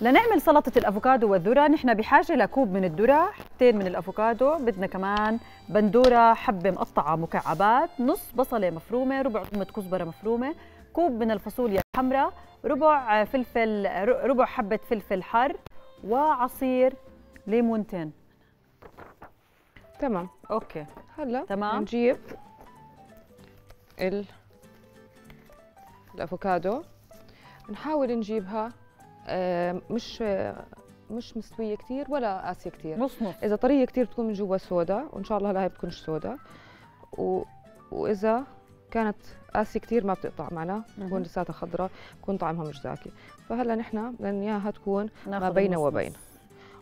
لنعمل سلطة الأفوكادو والذرة. نحن بحاجة لكوب من الذرة حبتين من الأفوكادو. بدنا كمان بندورة حبة مقطعة مكعبات نص بصلة مفرومة ربع ضمة كزبرة مفرومة كوب من الفاصوليا الحمراء ربع فلفل ربع حبة فلفل حر وعصير ليمونتين. تمام. okay. هلا تمام. نجيب ال الأفوكادو. نحاول نجيبها مش آه، مش مستوية كثير ولا قاسية كثير نص نص إذا طرية كثير بتكون من جوا سودا وإن شاء الله هلا هي بتكونش سودا و... وإذا كانت قاسية كثير ما بتقطع معنا. بتكون لساتها خضراء بكون طعمها مش زاكي فهلأ نحن بدنا إياها تكون ما بين وبين.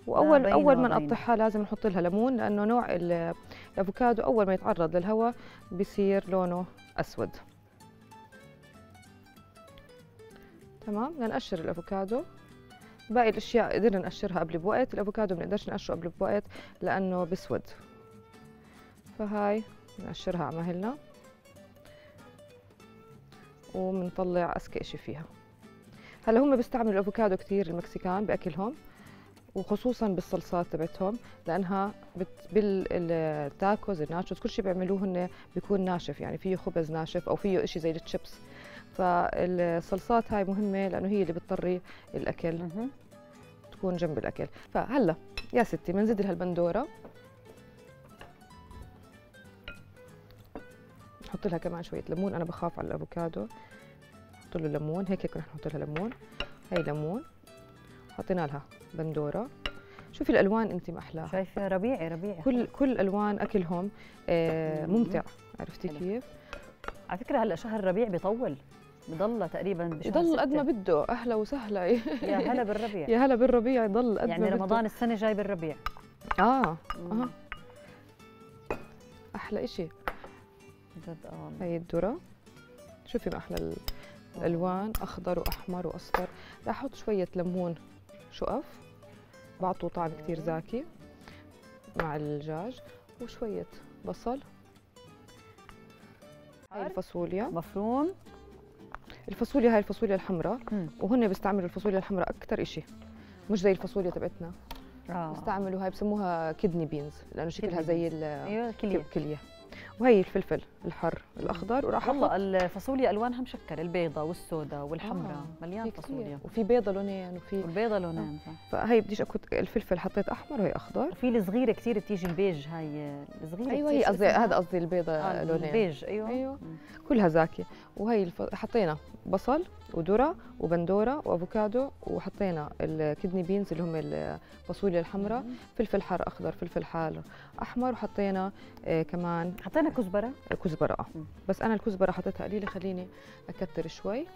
وأول بين أول ما. نقطعها لازم نحط لها ليمون لأنه نوع ال- الأفوكادو أول ما يتعرض للهواء بصير لونه أسود تمام بدنا نقشر الأفوكادو. باقي الأشياء قدرنا نقشرها قبل بوقت. الأفوكادو ما بنقدرش نقشره قبل بوقت لأنه بسود. فهاي بنقشرها على مهلنا. وبنطلع أذكى إشي فيها. هلأ هم بيستعملوا الأفوكادو كثير المكسيكان بأكلهم وخصوصا بالصلصات تبعتهم لأنها بت... بالتاكوز ال nachos كل شيء بيعملوه هن بيكون ناشف يعني فيه خبز ناشف أو فيه شيء زي التشيبس. فالصلصات هاي مهمة لأنه هي اللي بتطري الأكل. تكون جنب الأكل. فهلا يا ستي بنزيد لها البندوره نحط لها كمان شوية ليمون أنا بخاف على الأفوكادو. نحط له ليمون هيك هيك رح نحط لها ليمون. هي ليمون. حطينا لها بندورة. شوفي الألوان انت ما أحلاها. شايفة؟ ربيعي ربيعي. كل كل ألوان أكلهم آه مم. ممتع. عرفتي. كيف؟ على فكرة هلا شهر الربيع بيطول. بضل تقريبا بشهر يضل قد ما. بده. أهلا وسهلا. يا هلا بالربيع. يا هلا بالربيع يضل قد يعني ما بده. رمضان السنة جاي بالربيع. آه. أها أحلى إشي. جد آه. والله. هي الذرة. شوفي ما أحلى ال- الألوان أخضر وأحمر وأصفر. رح أحط شوية ليمون شقف. بعطوا طعم كتير زاكي مع الدجاج وشوية بصل. هاي الفاصوليا. مفروم. الفاصوليا هاي الفاصوليا الحمراء. وهن بيستعملوا الفاصوليا الحمراء أكتر إشي. مش زي الفاصوليا تبعتنا. آه. بيستعملوا هاي بسموها كدني بينز لأنه شكلها زي بينز. ال- أيوه كلية. كلية. وهي الفلفل الحر الأخضر وراح والله الفاصوليا ألوانها مشكل البيضة والسوداء والحمراء. آه، مليان. فاصوليا. وفي بيضة لونين وفي والبيضة لونين صح. فهي بديش أكل الفلفل حطيت أحمر وهي أخضر. وفي الصغيرة كثير بتيجي البيج هاي الصغيرة أيوه هي قصدي؟ هذا قصدي البيضة آه لونين. البيج أيوه. أيوة. مم. كلها زاكية. وهي الف... حطينا بصل وذرة وبندورة وأفوكادو وحطينا ال kidney beans اللي هم الفاصوليا الحمراء. فلفل حار أخضر فلفل حار أحمر وحطينا آه كمان حطينا كزبرة كزبرة آه. بس أنا الكزبرة حطيتها قليلة خليني أكتر شوي